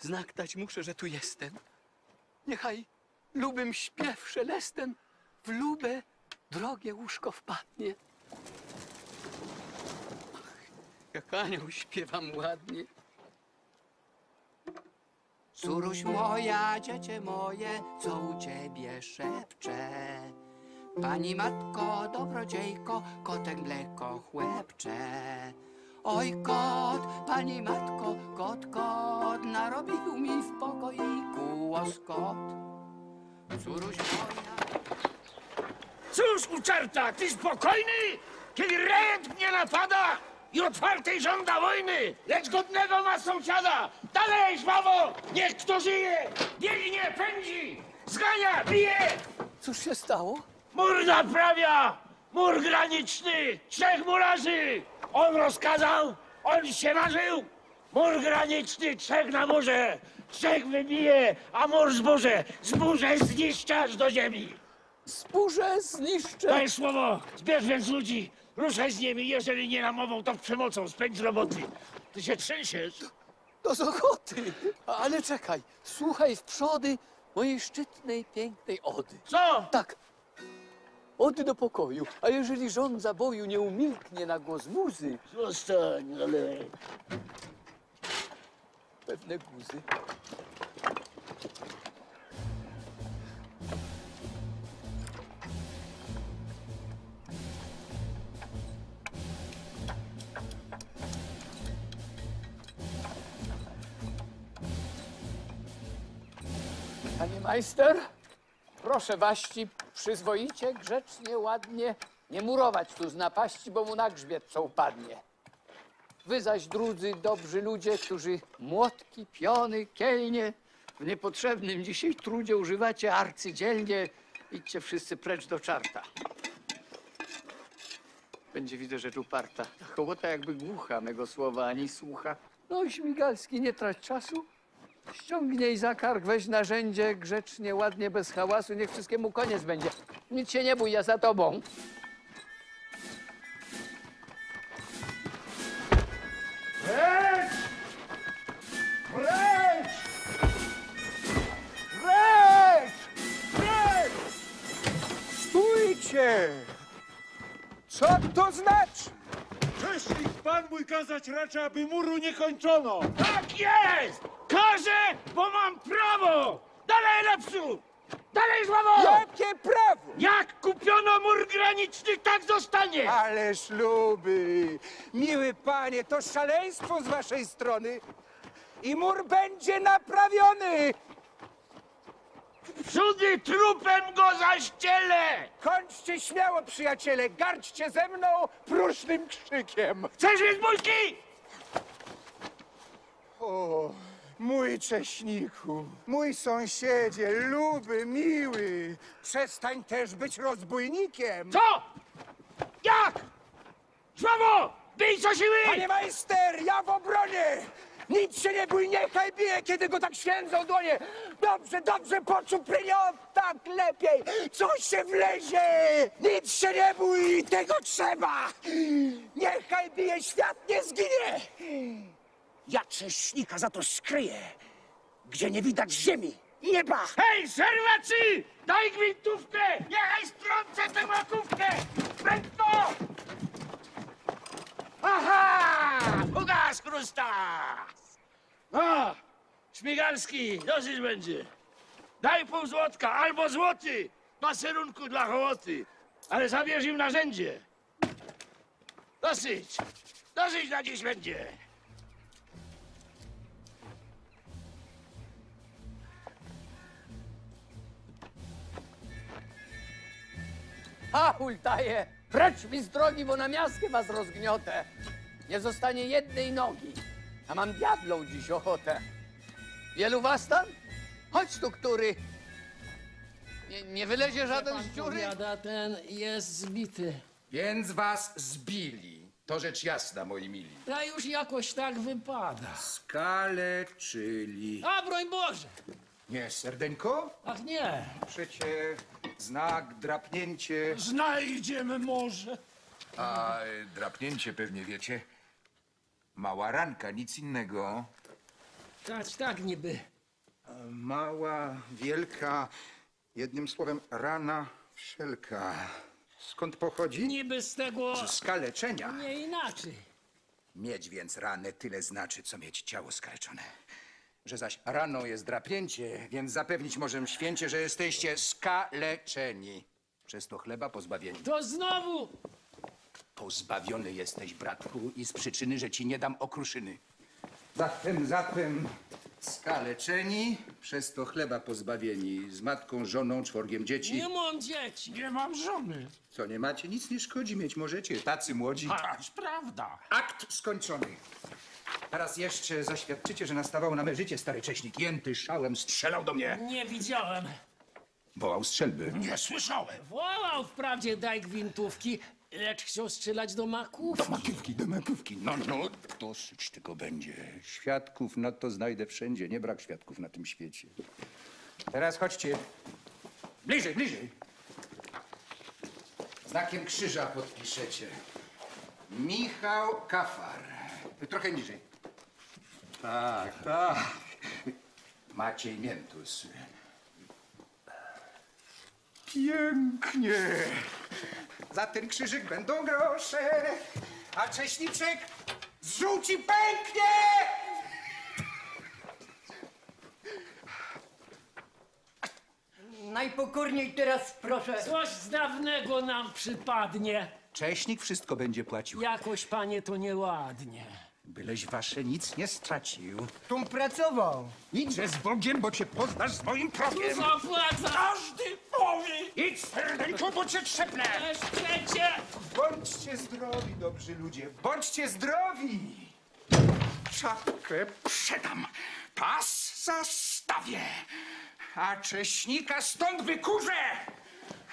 Znak dać muszę, że tu jestem. Niechaj lubym śpiew szelestem w lubę drogie łóżko wpadnie. Ach, jak anioł śpiewam ładnie. Córuś moja, dziecię moje, co u ciebie szepcze? Pani matko, dobrodziejko, kotek mleko chłepcze. Oj kot, pani matko, kot, kot, narobił mi w pokoiku łoskot. Córuś moja... Cóż u czarta, ty spokojny? Kiedy rejent mnie napada i otwartej żąda wojny, lecz godnego ma sąsiada. Dalej, żwawo! Niech kto żyje! Biegnie, pędzi! Zgania, bije! Cóż się stało? Mur naprawia! Mur graniczny! Trzech murarzy! On rozkazał, on się marzył! Mur graniczny, trzech na murze! Trzech wybije, a mur! Zburzę zniszczę aż do ziemi! Zburzę, zniszczę. Daj słowo, zbierz więc ludzi, ruszaj z nimi, jeżeli nie namową, to przemocą, spędź z roboty. Ty się trzęsiesz. Do zochoty. Ale czekaj, słuchaj w przody mojej szczytnej, pięknej ody. Co? Tak. Ody do pokoju. A jeżeli żądza boju nie umilknie na głos muzy, Zostań, ale... pewne guzy. Panie majster, proszę waści przyzwoicie, grzecznie, ładnie, nie murować tu z napaści, bo mu na grzbiet co upadnie. Wy zaś, drudzy, dobrzy ludzie, którzy młotki, piony, kielnie w niepotrzebnym dzisiaj trudzie używacie arcydzielnie, idźcie wszyscy precz do czarta. Będzie widzę rzecz uparta. Ta jakby głucha mego słowa ani słucha. No, Śmigalski, nie trać czasu. Ściągnij za kark, weź narzędzie, grzecznie, ładnie, bez hałasu, niech wszystkiemu koniec będzie. Nic się nie bój, ja za tobą. Kazać raczy, aby muru nie kończono. Tak jest! Każę, bo mam prawo! Dalej lepszu! Dalej zławo! Jakie prawo? Jak kupiono mur graniczny, tak zostanie! Ależ luby! Miły panie, to szaleństwo z waszej strony. I mur będzie naprawiony! Wprzódy trupem go zaścielę! Kończcie śmiało, przyjaciele, garćcie ze mną próżnym krzykiem. Chcesz więc bójki? O, mój cześniku, mój sąsiedzie, luby, miły, przestań też być rozbójnikiem. Co? Jak? Żwawo! Bij co siły! Panie majster, ja w obronie! Nic się nie bój, niechaj bije, kiedy go tak święcą dłonie! Dobrze, dobrze, poczuł pryniot, tak lepiej! Coś się wlezie! Nic się nie bój, tego trzeba! Niechaj bije, świat nie zginie! Ja cześnika za to skryję, gdzie nie widać ziemi, nieba! Hej, serwacy! Daj gwintówkę! Niechaj strącę tę makówkę! Prędko! Aha! Ugas krusta! No, Śmigalski, dosyć będzie. Daj pół złotka albo złoty paserunku dla hołoty, ale zabierz im narzędzie. Dosyć, dosyć na dziś będzie. Ha, ultaje! Precz mi z drogi, bo na miastkę was rozgniotę. Nie zostanie jednej nogi, a mam diablą dziś ochotę. Wielu was tam? Chodź tu, który. Nie, nie wylezie żaden z dziury? powiada, ten jest zbity. Więc was zbili. To rzecz jasna, moi mili. A już jakoś tak wypada. Skaleczyli. A broń Boże! Nie, serdeńko? Ach nie, Przecie znak, drapnięcie. znajdziemy może. A y, drapnięcie pewnie wiecie. Mała ranka, nic innego. Tak, tak niby. Mała, wielka, jednym słowem rana wszelka. Skąd pochodzi? Niby z tego Skaleczenia. nie inaczej. Mieć więc ranę tyle znaczy, co mieć ciało skaleczone. Że zaś raną jest drapnięcie, więc zapewnić możemy święcie, że jesteście skaleczeni. Przez to chleba pozbawieni. To znowu Pozbawiony jesteś, bratku, i z przyczyny, że ci nie dam okruszyny. Zatem, zatem, skaleczeni, przez to chleba pozbawieni, z matką, żoną, czworgiem dzieci. nie mam dzieci. Nie mam żony. Co nie macie, nic nie szkodzi, mieć możecie, tacy młodzi. Aż prawda. Akt skończony. Teraz jeszcze zaświadczycie, że nastawał na me życie stary cześnik. Jęty szałem strzelał do mnie. Nie widziałem. Wołał strzelby. Nie słyszałem. Wołał wprawdzie daj gwintówki, lecz chciał strzelać do maków. Do makiewki, do makiewki. No, no, dosyć tego będzie. Świadków na to znajdę wszędzie. Nie brak świadków na tym świecie. Teraz chodźcie. Bliżej, bliżej. Znakiem krzyża podpiszecie. Michał Kafar. Trochę niżej. Tak, tak. Maciej Miętus. Pięknie. Za ten krzyżyk będą grosze, a cześniczek zrzuci pęknie! Najpokorniej teraz proszę. Coś z dawnego nam przypadnie. Cześnik wszystko będzie płacił. Jakoś, panie, to nieładnie. Byleś wasze nic nie stracił. Tum pracował. Idźże z Bogiem, bo cię poznasz z moim progiem. Zapłacę! Każdy powie. Idź, serdeńko, bo cię trzepnę! Przecie! Bądźcie zdrowi, dobrzy ludzie, bądźcie zdrowi! Czapkę przedam, pas zastawię, a cześnika stąd wykurzę!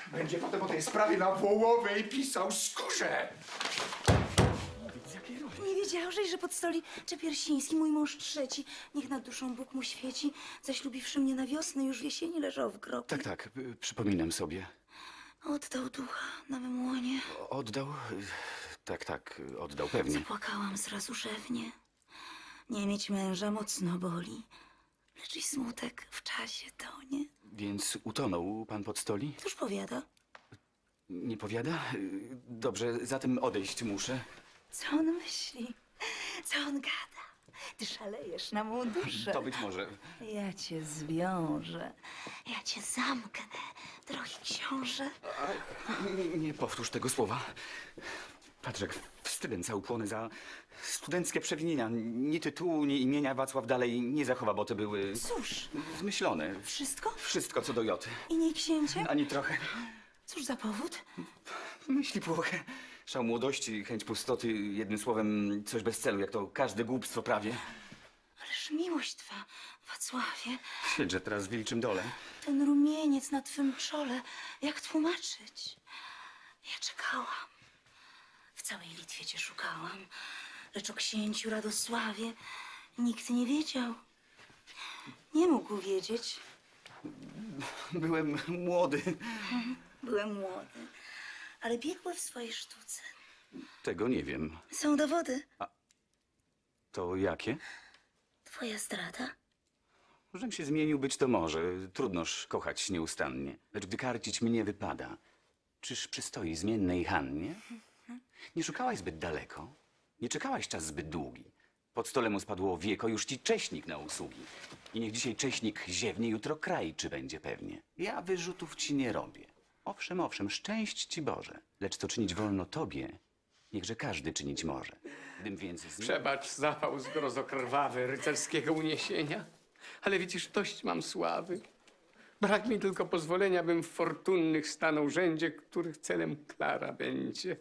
Będzie potem o tej sprawie na Wołowej pisał skórze! Wiedziałżeś, że pod stoli Czepiersiński, mój mąż trzeci, niech nad duszą Bóg mu świeci, zaślubiwszy mnie na wiosnę, już w jesieni leżał w grobie. Tak, tak, y, przypominam sobie. Oddał ducha na mym łonie. Oddał? Tak, tak, oddał pewnie. Zapłakałam zrazu rzewnie. Nie mieć męża mocno boli, lecz i smutek w czasie tonie. Więc utonął pan pod stoli? Cóż powiada? Nie powiada? Dobrze, zatem odejść muszę. Co on myśli? Co on gada? Ty szalejesz na mą duszę. To być może. Ja cię zwiążę, ja cię zamknę, drogi książę. Nie, nie powtórz tego słowa. Patrz, jak wstydem cały płonę za studenckie przewinienia. Ni tytułu, ni imienia Wacław dalej nie zachowa, bo te były Cóż, zmyślone. wszystko? Wszystko co do Joty. I nie księciem? Ani trochę. Cóż za powód? Myśli płoche. Szał młodości, chęć pustoty, jednym słowem coś bez celu, jak to każde głupstwo prawie. Ależ miłość twa, Wacławie, Siedźże teraz w wilczym dole. ten rumieniec na twym czole, jak tłumaczyć? Ja czekałam. W całej Litwie cię szukałam, lecz o księciu Radosławie nikt nie wiedział. Nie mógł wiedzieć. Byłem młody. Byłem młody, ale biegły w swojej sztuce. Tego nie wiem. Są dowody. To jakie? Twoja zdrada? Żem się zmienił być to może. Trudnoż kochać nieustannie. Lecz gdy karcić mnie wypada, czyż przystoi zmiennej Hannie? Nie szukałaś zbyt daleko. Nie czekałaś czas zbyt długi. Pod stole mu spadło wieko, już ci cześnik na usługi. I niech dzisiaj cześnik ziewnie, jutro kraj, czy będzie pewnie. Ja wyrzutów ci nie robię. Owszem, owszem, szczęść ci Boże. Lecz to czynić wolno tobie, niechże każdy czynić może. Gdym więc z... Przebacz zapał zgrozokrwawy rycerskiego uniesienia, ale widzisz, dość mam sławy. Brak mi tylko pozwolenia, bym w fortunnych stanął rzędzie, których celem Klara będzie.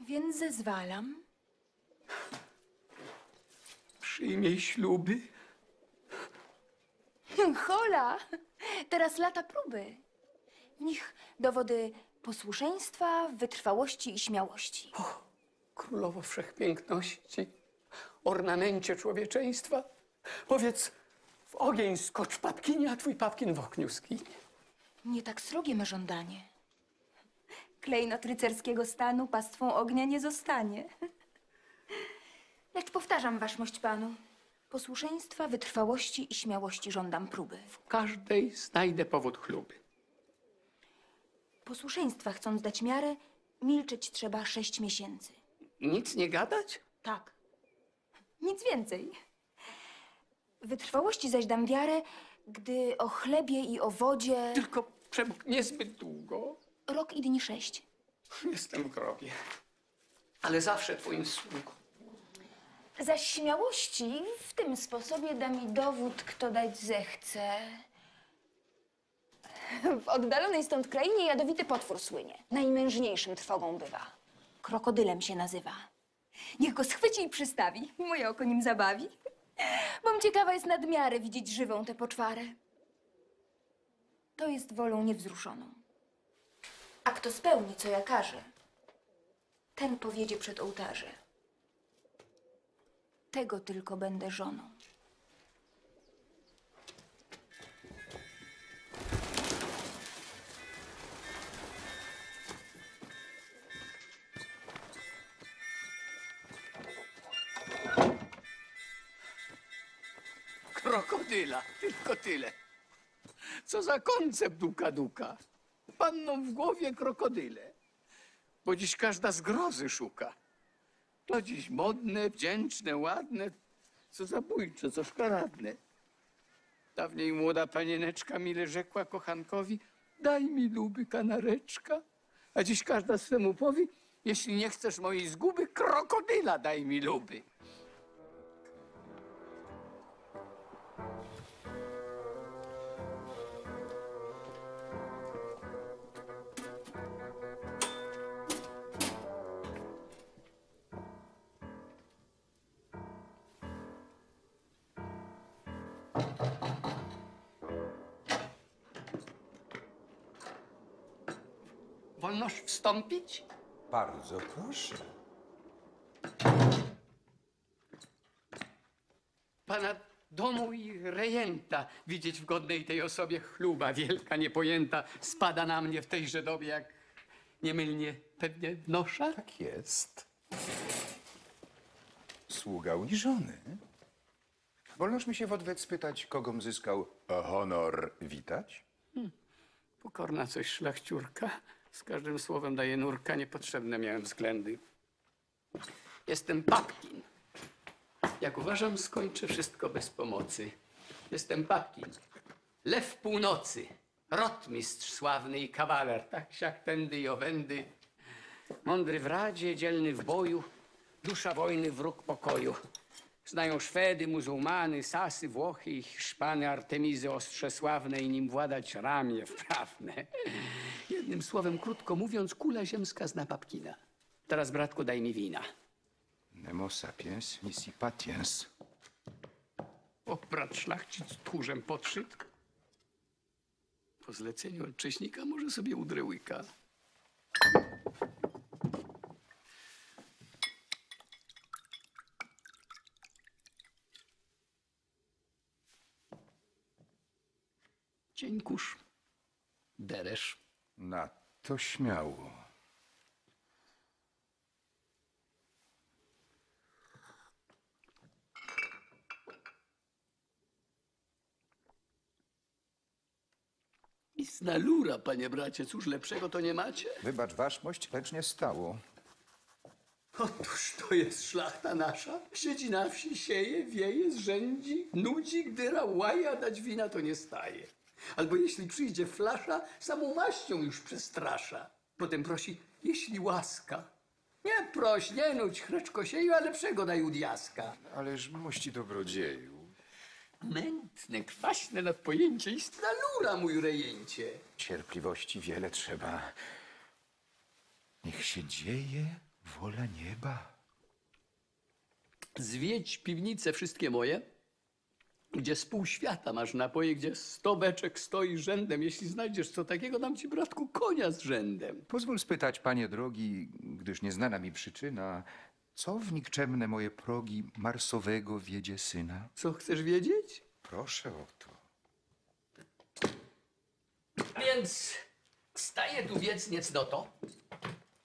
Więc zezwalam. Przyjmij śluby. Hola! Teraz lata próby. W nich dowody posłuszeństwa, wytrwałości i śmiałości. Królowo wszechpiękności, ornamencie człowieczeństwa, powiedz, w ogień skocz papkinie, a twój papkin w okniu skinie. Nie tak srogie me żądanie. Klejnot rycerskiego stanu pastwą ognia nie zostanie. Lecz powtarzam waszmość panu, Posłuszeństwa, wytrwałości i śmiałości żądam próby. W każdej znajdę powód chluby. Posłuszeństwa chcąc dać miarę, milczeć trzeba sześć miesięcy. Nic nie gadać? Tak. Nic więcej. Wytrwałości zaś dam wiarę, gdy o chlebie i o wodzie Tylko Przemógł niezbyt długo. rok i dni sześć. Jestem w grobie. Ale zawsze twoim sługą. Zaś śmiałości w tym sposobie da mi dowód, kto dać zechce. W oddalonej stąd krainie jadowity potwór słynie. Najmężniejszym trwogą bywa. Krokodylem się nazywa. Niech go schwyci i przystawi. Moje oko nim zabawi. Bom ciekawa jest nadmiarę widzieć żywą tę poczwarę. To jest wolą niewzruszoną. A kto spełni, co ja każę, ten powiedzie przed ołtarze. Tego tylko będę żoną. Krokodyla, tylko tyle. Co za koncept duka duka. Panną w głowie krokodyle. Bo dziś każda zgrozy szuka. To dziś modne, wdzięczne, ładne, co zabójcze, co szkaradne. Dawniej młoda panieneczka mile rzekła kochankowi, daj mi luby kanareczka. A dziś każda swemu powi, jeśli nie chcesz mojej zguby, krokodyla daj mi luby. Wolnoż wstąpić? Bardzo proszę. Pana domu i rejenta widzieć w godnej tej osobie chluba wielka, niepojęta, spada na mnie w tejże dobie, jak niemylnie pewnie nosza? Tak jest. Sługa uniżony. Wolnoż mi się w odwet spytać, kogom zyskał honor witać? Pokorna coś szlachciurka, z każdym słowem daje nurka, niepotrzebne miałem względy. Jestem Papkin. Jak uważam, skończę wszystko bez pomocy. Jestem Papkin. Lew północy. Rotmistrz sławny i kawaler. Tak siak tędy i owędy. Mądry w radzie, dzielny w boju. Dusza wojny, wróg pokoju. Znają Szwedy, muzułmany, Sasy, Włochy i Hiszpany, Artemizy ostrze sławne i nim władać ramię wprawne. Jednym słowem, krótko mówiąc, kula ziemska zna Papkina. Teraz, bratku, daj mi wina. Nemo sapiens nisi patiens. O, brat szlachcic tchórzem podszyt. Po zleceniu od cześnika może sobie udrę łyka. Cień kurz, deresz. Na to śmiało. Istna lura, panie bracie, cóż lepszego to nie macie? Wybacz waszmość, lecz nie stało. Otóż to jest szlachta nasza. Siedzi na wsi, sieje, wieje, zrzędzi, nudzi, gdyra, łaja, dać wina to nie staje. Albo jeśli przyjdzie flasza, samą maścią już przestrasza. Potem prosi, jeśli łaska. Nie proś, nie nudź, chreczko sieju, ale lepszego daj u diaska. Ależ mości dobrodzieju. Mętne, kwaśne nad pojęcie, istna lura, mój rejęcie. Cierpliwości wiele trzeba. Niech się dzieje wola nieba. Zwiedź piwnice wszystkie moje, gdzie z pół świata masz napoje, gdzie sto beczek stoi rzędem. Jeśli znajdziesz co takiego, dam ci, bratku, konia z rzędem. Pozwól spytać, panie drogi, gdyż nieznana mi przyczyna, co w nikczemne moje progi Marsowego wiedzie syna? Co chcesz wiedzieć? Proszę o to. Więc staje tu wiec niecnoto.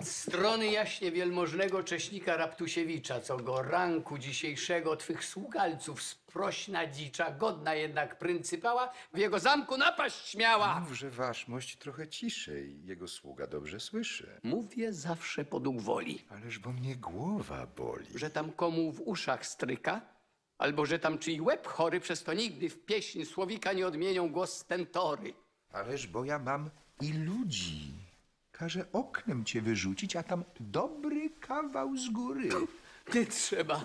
Strony jaśnie wielmożnego Cześnika Raptusiewicza, co go ranku dzisiejszego twych sługalców sprośna dzicza, godna jednak pryncypała, w jego zamku napaść śmiała. Mów, że waszmość trochę ciszej. Jego sługa dobrze słyszy. Mówię zawsze podług woli, Ależ bo mnie głowa boli. że tam komu w uszach stryka, albo że tam czyj łeb chory, przez to nigdy w pieśń słowika nie odmienią głos stentory. Ależ bo ja mam i ludzi. Każę oknem cię wyrzucić, a tam dobry kawał z góry. Nie trzeba.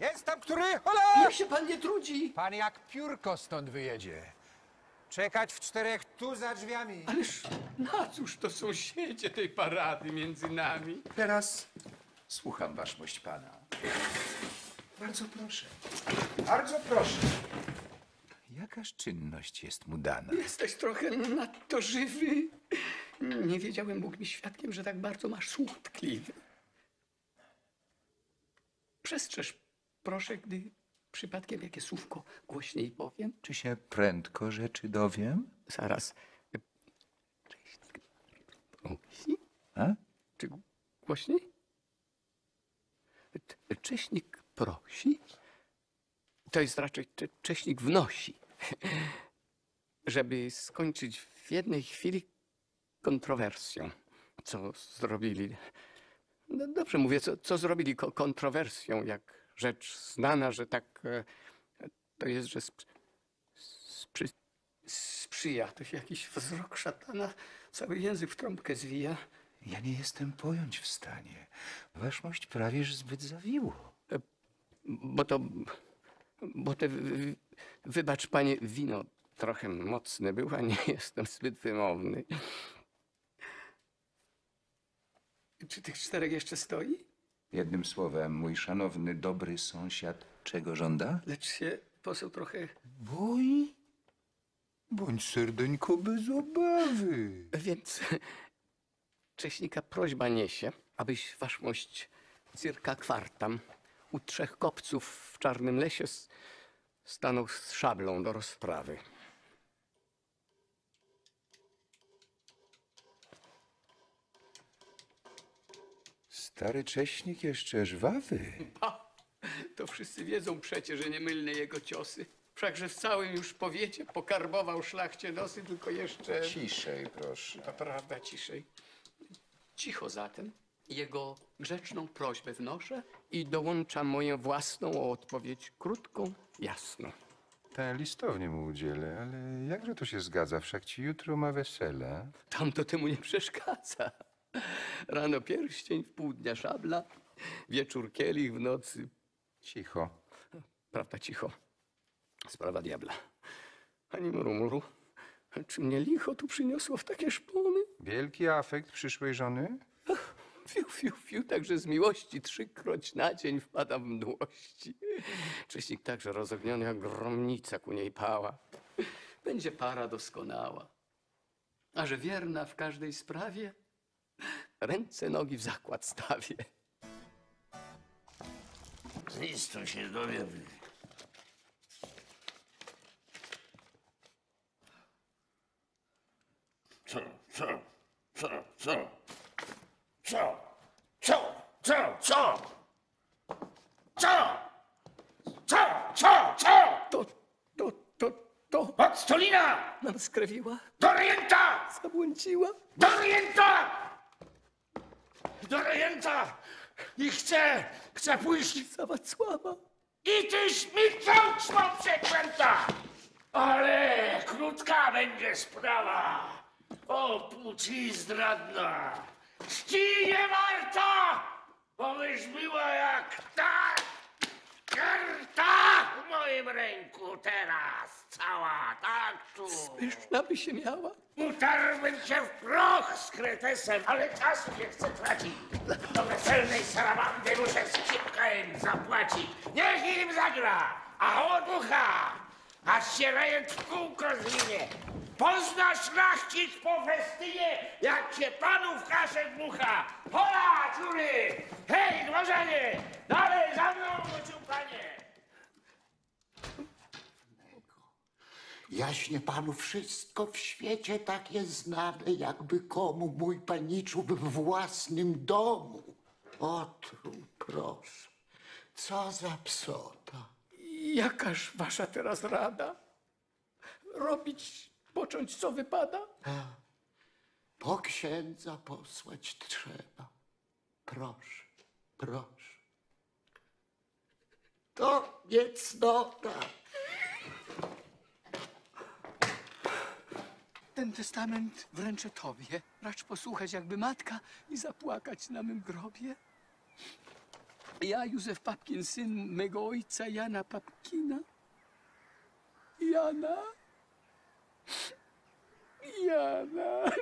Jest tam który? Hola! Niech się pan nie trudzi. Pan jak piórko stąd wyjedzie. Czekać w czterech tu za drzwiami. Ależ na cóż to sąsiedzie tej parady między nami? Teraz słucham waszmość pana. Bardzo proszę. Bardzo proszę. Jakaż czynność jest mu dana? Jesteś trochę nadto żywy. Nie wiedziałem, Bóg mi świadkiem, że tak bardzo masz słuch tkliwy. Przestrzeż, proszę, gdy przypadkiem jakie słówko głośniej powiem. Czy się prędko rzeczy dowiem? Zaraz. Prosi. A? Czy głośniej? Cze- Cześnik prosi. To jest raczej cze- cześnik wnosi. Żeby skończyć w jednej chwili kontrowersją. Co zrobili. No dobrze mówię, co, co zrobili ko- kontrowersją, jak rzecz znana, że tak e, to jest, że sprzy, sprzy, sprzyja. To się jakiś wzrok szatana, cały język w trąbkę zwija. Ja nie jestem pojąć w stanie. Waszmość prawież zbyt zawiło. Bo to. Bo te. wy- Wybacz, panie, wino trochę mocne było, a nie jestem zbyt wymowny. Czy tych czterech jeszcze stoi? Jednym słowem, mój szanowny, dobry sąsiad czego żąda? Lecz się poseł trochę. Bój? Bądź serdeńko bez obawy. Więc Cześnika prośba niesie, abyś waszmość cirka kwartam u trzech kopców w czarnym lesie stanął z szablą do rozprawy. Stary cześnik jeszcze żwawy. Pa! To wszyscy wiedzą przecie, że nie mylne jego ciosy. Wszakże w całym już powiecie pokarbował szlachcie nosy, tylko jeszcze... Ciszej, proszę. To prawda, ciszej. Cicho zatem. Jego grzeczną prośbę wnoszę i dołączam moją własną o odpowiedź krótką, jasną. Tę listownię mu udzielę, ale jakże to się zgadza? Wszak ci jutro ma wesele. Tam to temu nie przeszkadza. Rano pierścień, w pół dnia szabla, wieczór kielich, w nocy... Cicho. Prawda, cicho. Sprawa diabla. Ani murmuru. Czy mnie licho tu przyniosło w takie szpony? Wielki afekt przyszłej żony? Fiu, fiu, fiu, także z miłości trzykroć na dzień wpada w mdłości. Cześnik także rozogniony jak gromnica ku niej pała. Będzie para doskonała. A że wierna w każdej sprawie, ręce, nogi w zakład stawię. Z listu się dowiem. Co, co, co, co? Co? Co? Co? Co? Co? Co? Co? Co? To, to, to, to Od Stolina! nam skrewiła, Do rejenta! zabłądziła. Do rejenta! Do rejenta! I chcę, chcę pójść Za Wacława. I tyś mi czączną przeklęta! Ale krótka będzie sprawa. O, płci zdradna. Czci nie warta, bo byś była jak ta karta w moim ręku teraz. Cała, tak tu. Pyszna by się miała. Utarłbym cię w proch z kretesem, ale czasu nie chcę tracić. Do weselnej sarabandy muszę z im zapłacić. Niech im zagra, a odrucha, aż się rejent w kółko zwinie. Pozna szlachcic po festynie, jak się panów kasze dmucha. Hola, córy! Hej, dworzanie! Dalej za mną, panie! Jaśnie panu wszystko w świecie tak jest znane, jakby komu mój paniczu w własnym domu. Otru, proszę, co za psota. Jakaż wasza teraz rada? Robić, począć co wypada? Po księdza posłać trzeba. Proszę, proszę. To nie cnota. Ten testament wręczę tobie. Racz posłuchać jakby matka i zapłakać na mym grobie. Ja, Józef Papkin, syn mego ojca Jana Papkina. Jana. Jana.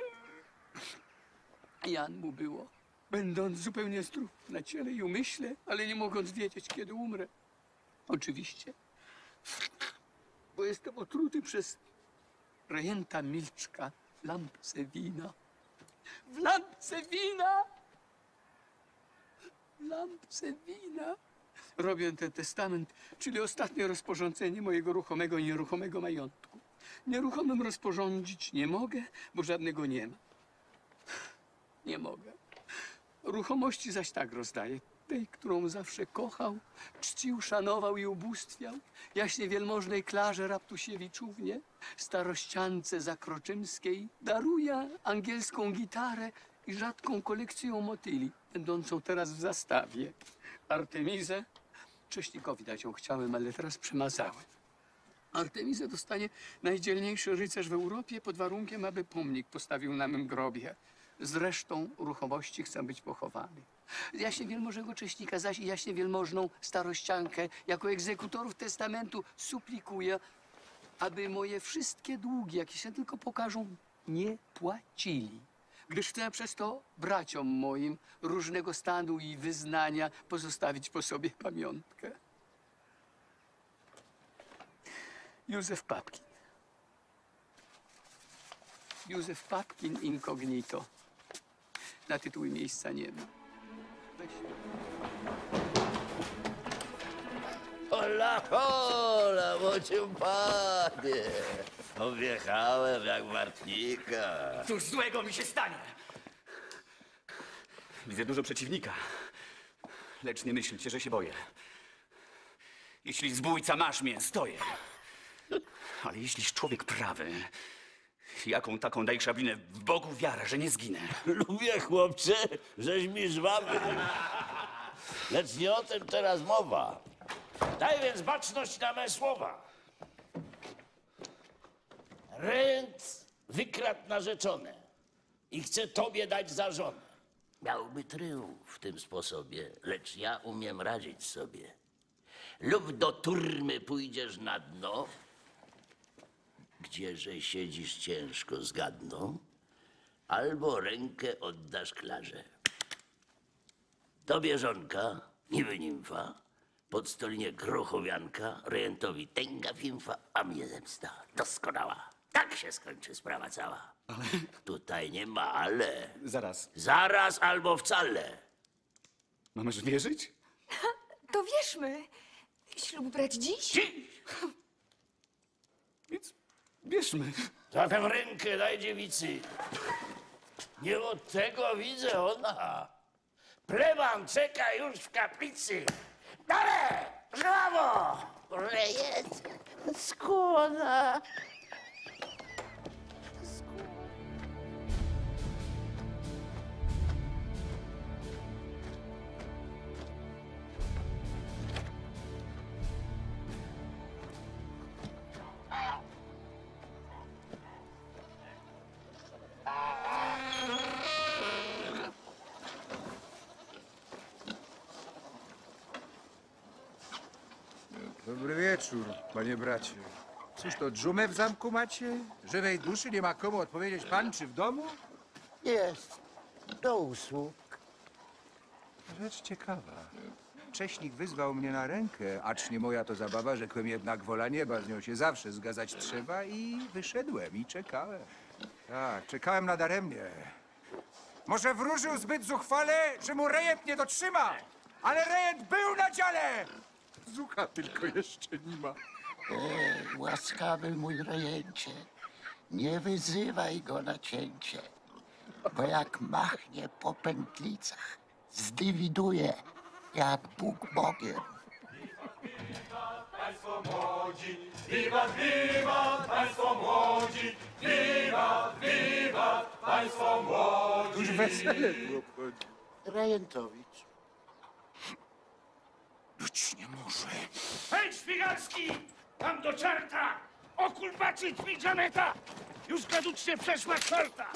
Jan mu było, będąc zupełnie zdrów na ciele i umyśle, ale nie mogąc wiedzieć, kiedy umrę. Oczywiście. Bo jestem otruty przez rejenta Milczka w lampce wina. W lampce wina! W lampce wina! Robię ten testament, czyli ostatnie rozporządzenie mojego ruchomego i nieruchomego majątku. Nieruchomym rozporządzić nie mogę, bo żadnego nie ma. Nie mogę. Ruchomości zaś tak rozdaję. Tej, którą zawsze kochał, czcił, szanował i ubóstwiał. Jaśnie wielmożnej Klarze Raptusiewiczównie, starościance Zakroczymskiej, daruje angielską gitarę i rzadką kolekcję motyli, będącą teraz w zastawie. Artemizę, Cześnikowi dać ją chciałem, ale teraz przemazałem. Artemizę dostanie najdzielniejszy rycerz w Europie pod warunkiem, aby pomnik postawił na mym grobie. Z resztą ruchomości chcę być pochowany. Jaśnie wielmożnego Cześnika zaś i jaśnie wielmożną starościankę jako egzekutorów testamentu suplikuję, aby moje wszystkie długi, jakie się tylko pokażą, nie płacili. Gdyż chcę przez to braciom moim różnego stanu i wyznania pozostawić po sobie pamiątkę. Józef Papkin. Józef Papkin incognito. Na tytuły miejsca nie ma. Weź. Hola, hola, bociu panie. Objechałem jak Martnika. Cóż złego mi się stanie? Widzę dużo przeciwnika, lecz nie myślcie, że się boję. Jeśli zbójca masz mnie, stoję. Ale jeśliś człowiek prawy, jaką taką daj szablinę w Bogu wiarę, że nie zginę. Lubię, chłopcze, żeś mi żwawy. Lecz nie o tym teraz mowa. Daj więc baczność na me słowa. Rent wykradł narzeczone i chce tobie dać za żonę. Miałby tryumf w tym sposobie, lecz ja umiem radzić sobie. Lub do turmy pójdziesz na dno, gdzieże siedzisz ciężko zgadną, albo rękę oddasz klarze. Tobie żonka, niby nimfa, pod stolinie grochowianka, rejentowi tęga fimfa, a mnie zemsta doskonała. Tak się skończy sprawa cała. Ale... Tutaj nie ma ale. Zaraz, Zaraz albo wcale. możesz wierzyć? To wierzmy. Ślub brać dziś? Więc bierzmy. Zatem rękę daj dziewicy. Nie od tego widzę ona. Pleban czeka już w kaplicy. Dalej! Brawo! Rejent, skłona. Dobry wieczór, panie bracie. Cóż to, dżumę w zamku macie? Żywej duszy nie ma komu odpowiedzieć pan czy w domu? Jest. Do usług. Rzecz ciekawa. Cześnik wyzwał mnie na rękę, acz nie moja to zabawa, rzekłem jednak wola nieba, z nią się zawsze zgadzać trzeba i wyszedłem i czekałem. Tak, czekałem nadaremnie. Może wróżył zbyt zuchwale, że mu rejent nie dotrzyma, ale rejent był na dziale! Zucha tylko jeszcze nie ma. Ej, łaskawy mój rejęcie, nie wyzywaj go na cięcie, bo jak machnie po pętlicach, zdywiduje jak Bóg Bogiem. Państwo młodzi, wiwat, wiwat, państwo młodzi, wiwat, wiwat, państwo młodzi. Już wesele tu obchodzi. Rejentowicz. Być nie może. Hej, Szpigalski! Tam do czarta! Okulbaczyć mi Janeta! Już gaducznie przeszła czwarta!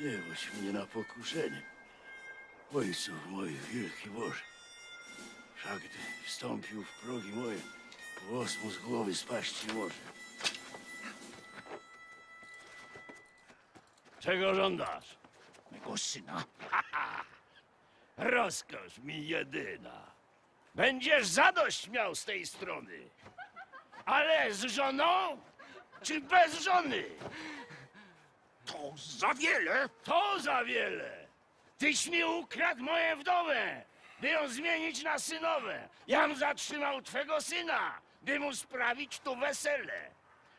Nie bądź mnie na pokuszenie. Ojcu mój wielki Boże. Wszak gdy wstąpił w progi moje, włos mu z głowy spaść nie może. Czego żądasz? Mego syna. Rozkosz mi jedyna. Będziesz zadość miał z tej strony. Ale z żoną czy bez żony? To za wiele! To za wiele! Tyś mi ukradł moją wdowę, by ją zmienić na synowe. Jam zatrzymał twego syna, by mu sprawić tu wesele.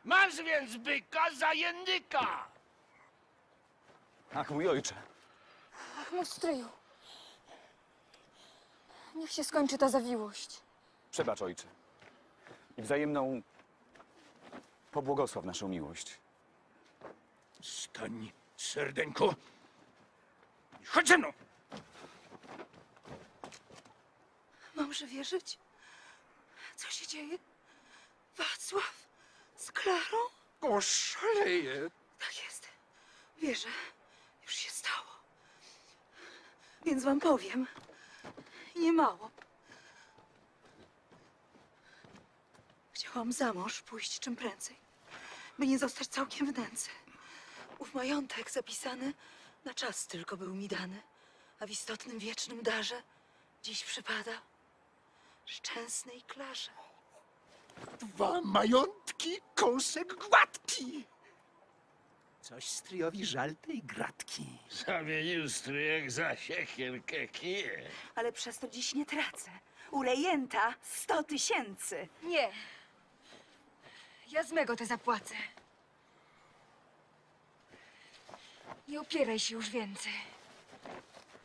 Masz więc byka za jędyka. Ach, mój ojcze. Ach, mój stryju. Niech się skończy ta zawiłość. Przebacz, ojcze. I wzajemną pobłogosław naszą miłość. Stań, serdeńko. Chodź ze mną! Mamże wierzyć? Co się dzieje? Wacław z Klarą? O, szaleje. Tak jest. Wierzę. Już się stało. Więc wam powiem. Nie mało. Chciałam za mąż pójść czym prędzej, by nie zostać całkiem w nędzy. Ów majątek zapisany na czas tylko był mi dany, a w istotnym wiecznym darze dziś przypada szczęsnej Klarze. Dwa majątki, kąsek gładki. Coś stryjowi żal tej gratki. Zamienił stryjek za siekierkę kije. Ale przez to dziś nie tracę. U rejenta sto tysięcy. Nie. Ja z mego te zapłacę. Nie opieraj się już więcej.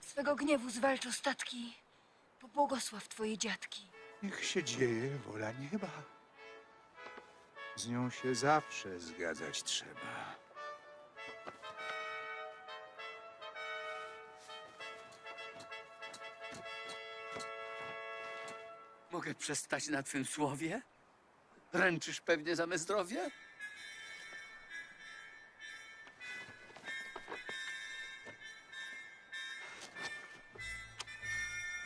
Swego gniewu zwalcz ostatki. Pobłogosław twoje dziadki. Niech się dzieje wola nieba. Z nią się zawsze zgadzać trzeba. Mogę przestać na twym słowie? Ręczysz pewnie za me zdrowie?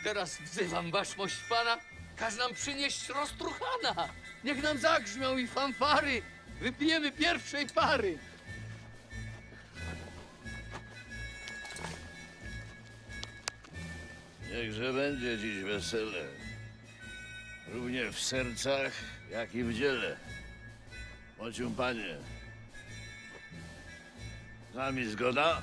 Teraz wzywam waszmość pana, każ nam przynieść roztruchana. Niech nam zagrzmią i fanfary. Wypijemy pierwszej pary. Niechże będzie dziś wesele. Równie w sercach, jak i w dziele. Pocium panie. Z nami zgoda?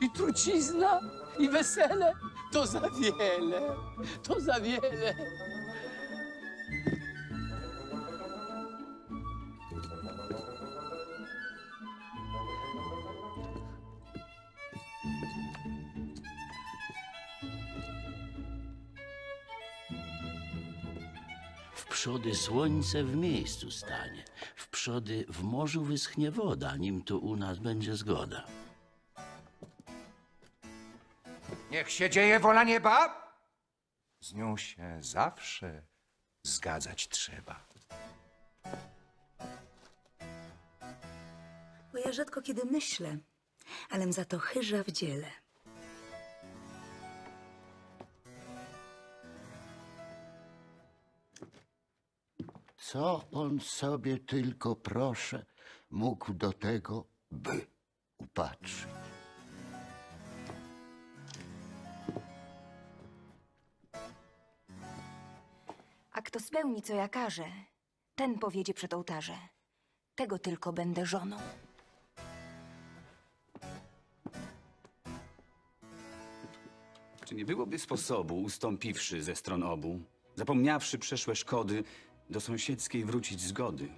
I trucizna, i wesele, to za wiele, to za wiele. Przody słońce w miejscu stanie, w przody w morzu wyschnie woda, nim tu u nas będzie zgoda. Niech się dzieje wola nieba. Z nią się zawsze zgadzać trzeba. Bo ja rzadko kiedy myślę, alem za to chyża w dziele. Co on sobie tylko, proszę, mógł do tego by upatrzyć? Kto spełni, co ja każę, ten powiedzie przed ołtarze. Tego tylko będę żoną. Czy nie byłoby sposobu, ustąpiwszy ze stron obu, zapomniawszy przeszłe szkody, do sąsiedzkiej wrócić zgody?